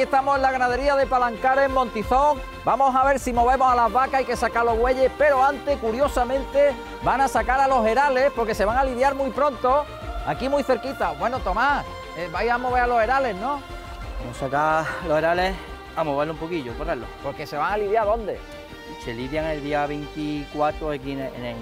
estamos en la ganadería de Palancares en Montizón. Vamos a ver si movemos a las vacas, hay que sacar los bueyes, pero antes, curiosamente, van a sacar a los herales porque se van a lidiar muy pronto, aquí muy cerquita. Bueno, Tomás, eh, vais a mover a los herales, ¿no? Vamos a sacar los herales a moverlo un poquillo, correrlo. Porque se van a lidiar ¿dónde? Se lidian el día 24 aquí en, en, en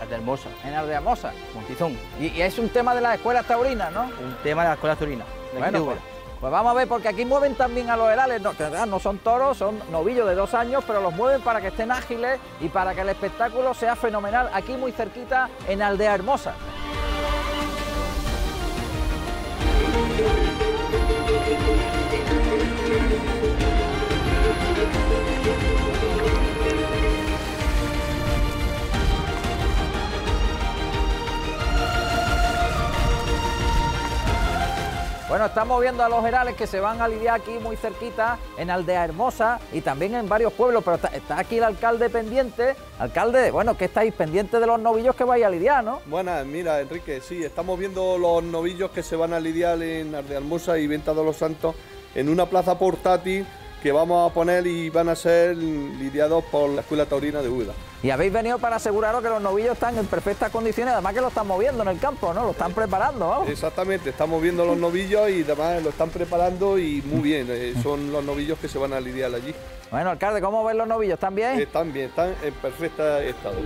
Aldehermosa. En Aldehermosa. Montizón. Y, y, es un tema de las escuelas taurinas, ¿no? Un tema de las escuelas taurinas. Bueno, pues, pues, vamos a ver, porque aquí mueven también a los herales, no, no son toros, son novillos de dos años, pero los mueven para que estén ágiles y para que el espectáculo sea fenomenal, aquí muy cerquita, en Aldea Hermosa. Bueno, estamos viendo a los herales que se van a lidiar aquí muy cerquita, en Aldea Hermosa y también en varios pueblos, pero está, aquí el alcalde pendiente. Alcalde, bueno, que estáis pendiente de los novillos que vais a lidiar, ¿no? Bueno, mira, Enrique, sí, estamos viendo los novillos que se van a lidiar en Aldea Hermosa y Venta de los Santos en una plaza portátil que vamos a poner y van a ser lidiados por la Escuela Taurina de Uda. Y habéis venido para aseguraros que los novillos están en perfectas condiciones, además que lo están moviendo en el campo, ¿no? Lo están preparando, vamos. Exactamente, estamos viendo los novillos y además lo están preparando y muy bien, eh, son los novillos que se van a lidiar allí. Bueno, alcalde, ¿cómo ven los novillos? ¿Están bien? Están bien, están en perfecto estado.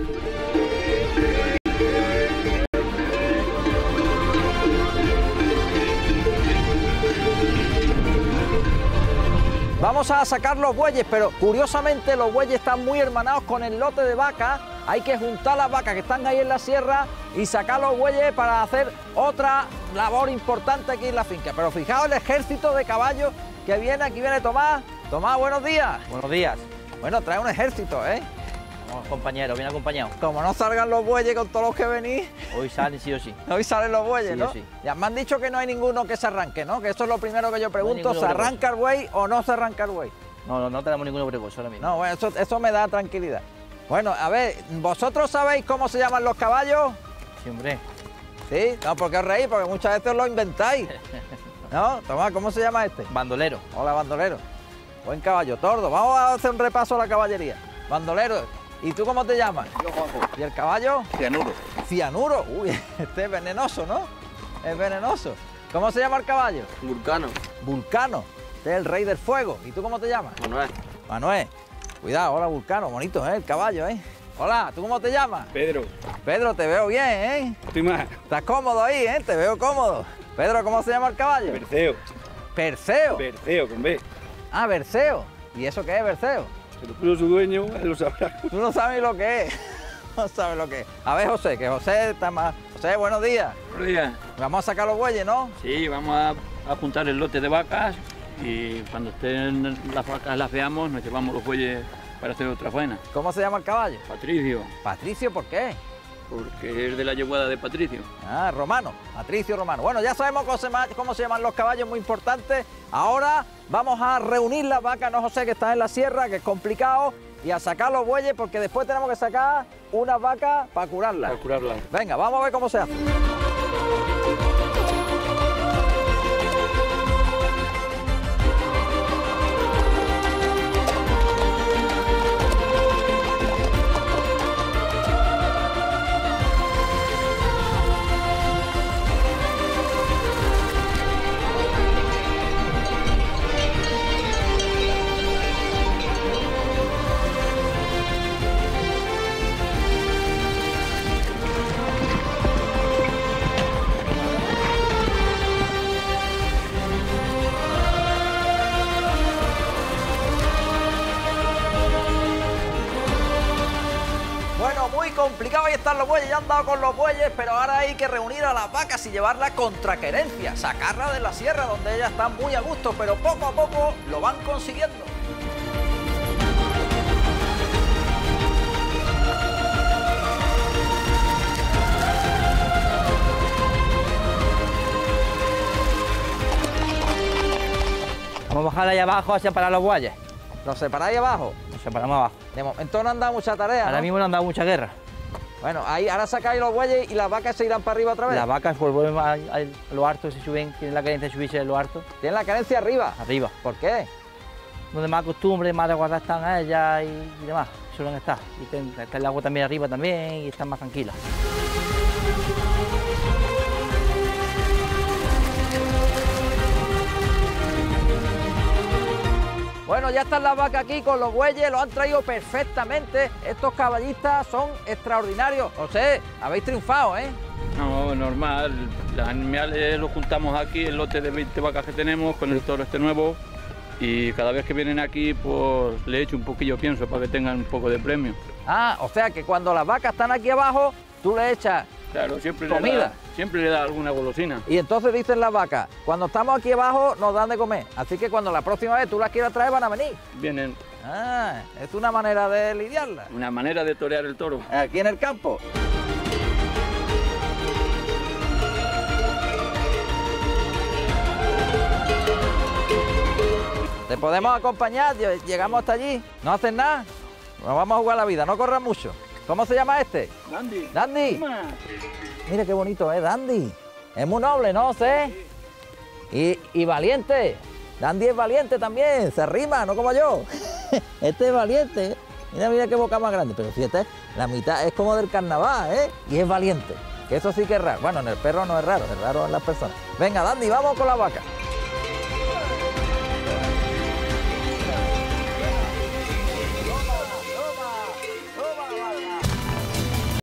Vamos a sacar los bueyes, pero curiosamente los bueyes están muy hermanados con el lote de vacas. Hay que juntar las vacas que están ahí en la sierra y sacar los bueyes para hacer otra labor importante aquí en la finca. Pero fijaos el ejército de caballos que viene, aquí viene Tomás. Tomás, buenos días. Buenos días. Bueno, trae un ejército, ¿eh? Compañero, bien acompañado. Como no salgan los bueyes con todos los que venís. Hoy salen sí o sí. Hoy salen los bueyes, sí ¿no? Sí. Ya me han dicho que no hay ninguno que se arranque, ¿no? Que eso es lo primero que yo pregunto, no ¿se arranca el buey o no se arranca el buey? No, no, no tenemos ninguno precoz ahora mismo. No, bueno, eso, eso me da tranquilidad. Bueno, a ver, ¿vosotros sabéis cómo se llaman los caballos? Sí, hombre. ¿Sí? No, porque os reís, porque muchas veces lo inventáis. ¿No? Tomás, ¿cómo se llama este? Bandolero. Hola, bandolero. Buen caballo, tordo. Vamos a hacer un repaso a la caballería. Bandolero, ¿Y tú cómo te llamas? Yo, Juanjo. ¿Y el caballo? Cianuro. Cianuro. Uy, este es venenoso, ¿no? Es venenoso. ¿Cómo se llama el caballo? Vulcano. Vulcano. Este es el rey del fuego. ¿Y tú cómo te llamas? Manuel. Manuel. Cuidado, hola Vulcano. Bonito, ¿eh? El caballo, ¿eh? Hola, ¿tú cómo te llamas? Pedro. Pedro, te veo bien, ¿eh? Estoy más. Estás cómodo ahí, ¿eh? Te veo cómodo. Pedro, ¿cómo se llama el caballo? Perseo. ¿Perseo? Perseo, con B. Ah, Perseo. ¿Y eso qué es Perseo? Se lo puso su dueño, él lo sabrá. Tú no sabes lo que es. No sabes lo que es. A ver, José, que José está más. José, buenos días. Buenos días. Vamos a sacar los bueyes, ¿no? Sí, vamos a, a juntar el lote de vacas y cuando estén las vacas las veamos, nos llevamos los bueyes para hacer otra faena. ¿Cómo se llama el caballo? Patricio. ¿Patricio por qué? Porque es de la yeguada de Patricio. Ah, romano, Patricio Romano. Bueno, ya sabemos cómo se, cómo se llaman los caballos, muy importante. Ahora vamos a reunir las vacas, no José, que está en la sierra, que es complicado, y a sacar los bueyes, porque después tenemos que sacar unas vacas para curarlas. Para curarlas. Venga, vamos a ver cómo se hace. Complicado, ahí están los bueyes, ya han dado con los bueyes, pero ahora hay que reunir a las vacas y llevarlas contra querencia, sacarlas de la sierra donde ellas están muy a gusto, pero poco a poco lo van consiguiendo. Vamos a bajar ahí abajo a separar los bueyes. ¿Los separáis abajo? Nos separamos abajo. De momento no han dado mucha tarea, Ahora ¿no? mismo no han dado mucha guerra. Bueno, ahí ahora sacáis los bueyes y las vacas se irán para arriba otra vez. Las vacas pues, vuelven a, a lo alto, se suben, tienen la carencia de subirse de lo alto, Tienen la carencia arriba. arriba. ¿Por qué? Donde más costumbre, más de guardar están a ellas y, y demás, suelen estar. Y ten- está el agua también arriba también y están más tranquilas. Bueno, ya están las vacas aquí con los bueyes, lo han traído perfectamente. Estos caballistas son extraordinarios. No sé, habéis triunfado, ¿eh? No, normal. Los animales los juntamos aquí, el lote de 20 vacas que tenemos con el toro este nuevo. Y cada vez que vienen aquí, pues le echo un poquillo pienso para que tengan un poco de premio. Ah, o sea que cuando las vacas están aquí abajo, tú le echas. Claro, siempre le Comida. da, siempre le da alguna golosina. Y entonces dicen las vacas, cuando estamos aquí abajo nos dan de comer. Así que cuando la próxima vez tú las quieras traer van a venir. Vienen Ah, es una manera de lidiarla. una manera de torear el toro. Aquí en el campo. Te podemos acompañar, Lle- llegamos hasta allí, no hacen nada, nos vamos a jugar la vida, no corran mucho. ¿Cómo se llama este? Dandy. Dandy. Mira qué bonito, ¿eh? Dandy. Es muy noble, ¿no? sé. Y, y valiente. Dandy es valiente también, se rima, no como yo. este es valiente. Mira, mira qué boca más grande. Pero fíjate, la mitad es como del carnaval, ¿eh? Y es valiente. Que eso sí que es raro. Bueno, en el perro no es raro, es raro en las personas. Venga, Dandy, vamos con la vaca.